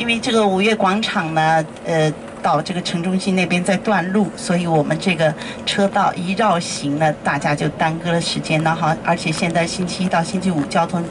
因为这个五月广场呢呃到这个城中心那边在断路所以我们这个车道一绕行呢大家就耽搁了时间了哈而且现在星期一到星期五交通